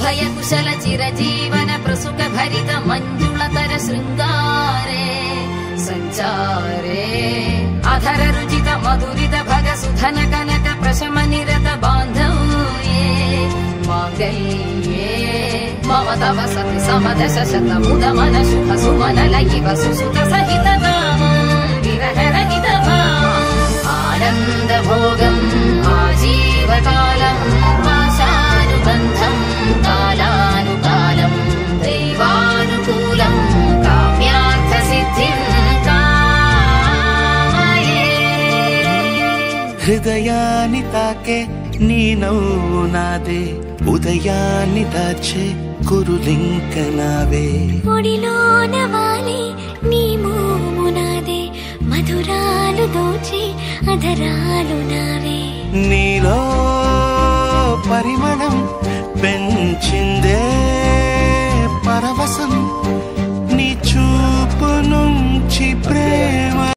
उभय कुशल भरित मञ्जुलतर शृङ्गारे सञ्चारे। अधर रुचित मधुरित भग सुधन कनक प्रशम निरत बान्धव्ये माङ्गल्ये मम तव सति समदश शत मुद मन शुभ सुमन विरहरहित आनन्द హృదయాన్ని తాకే నీ నవ్వు నాదే. ఉదయాన్ని దాచే కురులింక నావే. ఒడిలోన వాలి నీ మోము నాదే. మధురాలు దోచి అధరాలు నావే. నీలో పరిమళం పెంచిందే.